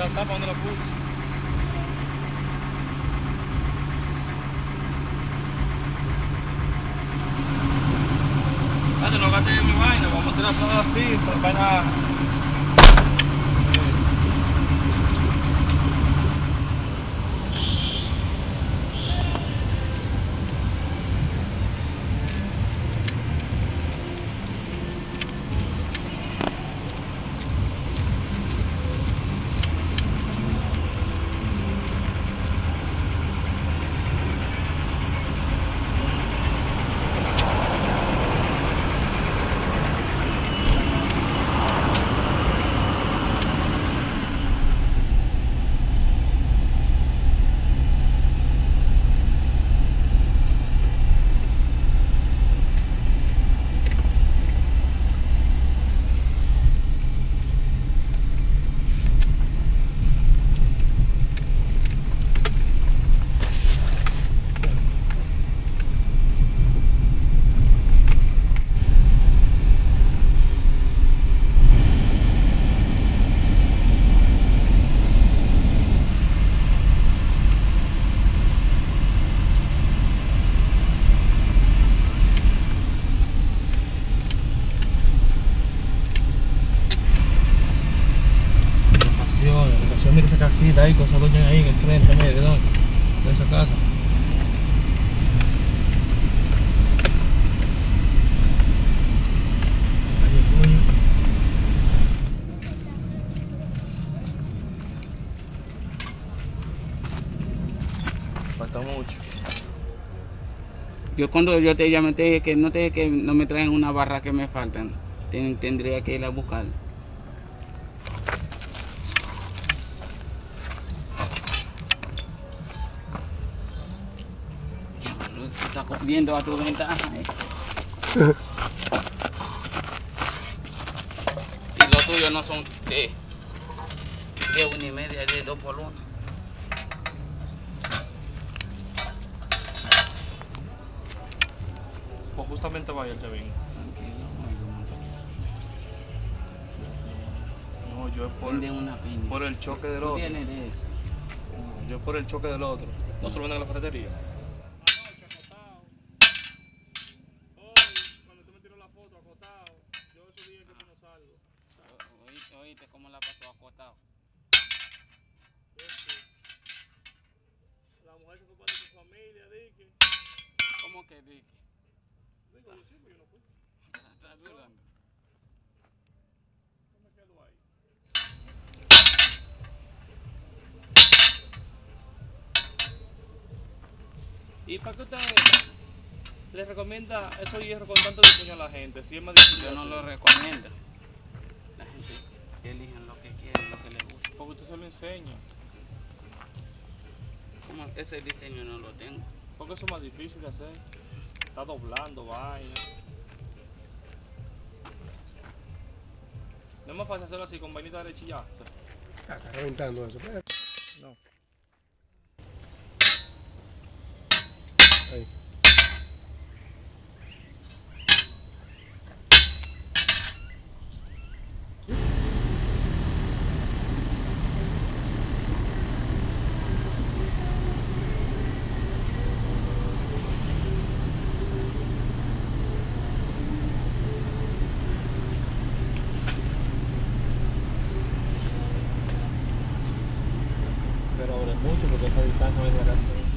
la tapa donde la puse. No gasté mi vaina, vamos a tirar todo así, pero vaina. Locaciones, locación, mira esa casita ahí con esa doña ahí en el frente, mire, ¿de dónde? De esa casa. Coño. Falta mucho. Yo cuando yo te llamé te dije que no te dije que no me traen una barra que me faltan. Ten- tendría que ir a buscar. Viendo a tu ventaja. eh. y los tuyos no son de, de una y media, de dos por uno. Pues justamente vaya el. Tranquilo, no yo es por, una el choque del Tú otro. tienes de eso. Yo por el choque del otro. No se lo venden en la ferretería. cuando tú me tiró la foto acotado, yo esos días que tú no salgo. O- Oíste, oíste cómo la pasó acostado. La mujer se fue para su familia, dije. ¿Cómo que dije? Digo, yo sí, pero yo no fui. ¿Estás dudando? Yo me quedo ahí. ¿Y para qué usted le recomienda esos hierros con tanto diseño a la gente? Si es más difícil Yo no lo recomiendo. Se lo enseña. Como ese diseño no lo tengo. Porque eso es más difícil de hacer. Está doblando vaina. No es más fácil hacerlo así con vainita derecha y ya. O sea, Está reventando eso. No. 段越え狙って